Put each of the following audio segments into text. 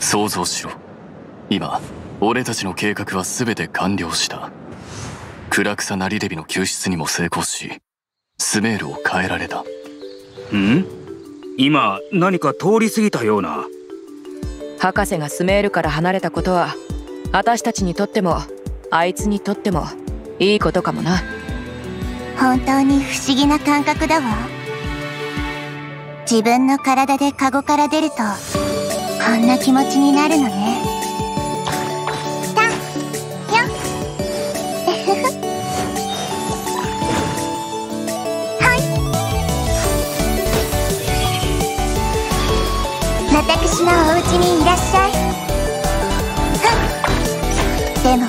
想像しろ。今俺たちの計画は全て完了した。暗草ナリレビの救出にも成功しスメールを変えられた。ん？今何か通り過ぎたような？博士がスメールから離れたことは私たちにとってもあいつにとってもいいことかもな。本当に不思議な感覚だわ。自分の体でカゴから出るとこんな気持ちになるのね。た。よはい。私のお家にいらっしゃい。でも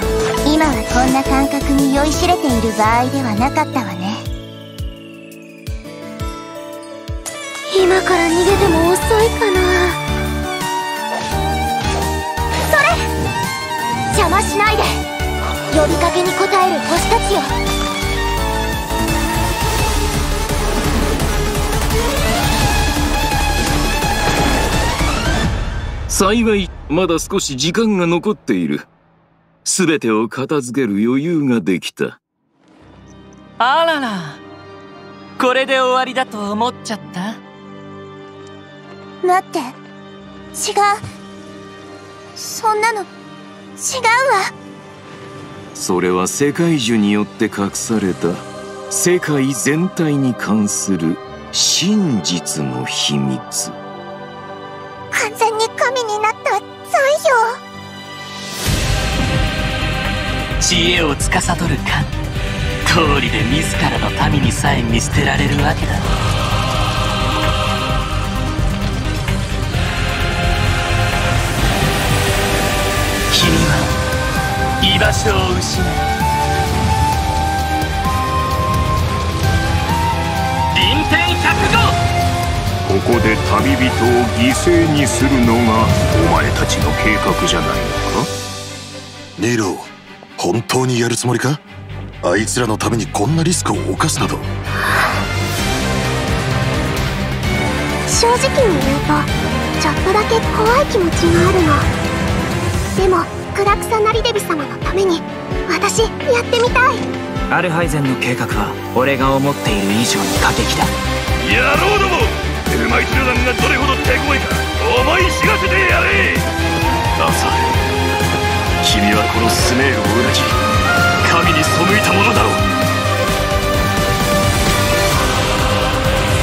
今はこんな感覚に酔いしれている場合ではなかったわね。今から逃げても遅いかな邪魔しないで。呼びかけに応える星たちよ。幸いまだ少し時間が残っている。全てを片付ける余裕ができた。あらら。これで終わりだと思っちゃった？待って。違う。そんなの違うわ。それは世界樹によって隠された世界全体に関する真実の秘密。完全に神になった罪よ。知恵を司るか通りで自らの民にさえ見捨てられるわけだは居場所を失う臨天百号。ここで旅人を犠牲にするのがお前たちの計画じゃないのか？ネイロ本当にやるつもりか？あいつらのためにこんなリスクを冒すなど。正直に言うとちょっとだけ怖い気持ちがあるの。でも暗草なりデビ様のために私やってみたい。アルハイゼンの計画は俺が思っている以上に過激だ。野郎どもエルマイテル団がどれほど手強いか思い知らせてやれ。アサ君はこのスメールを裏切り神に背いたものだろう。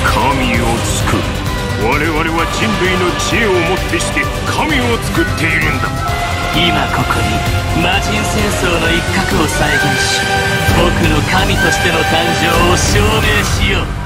神を作る。我々は人類の知恵をもってして神を作っているんだ今ここに魔人戦争の一角を再現し僕の神としての誕生を証明しよう。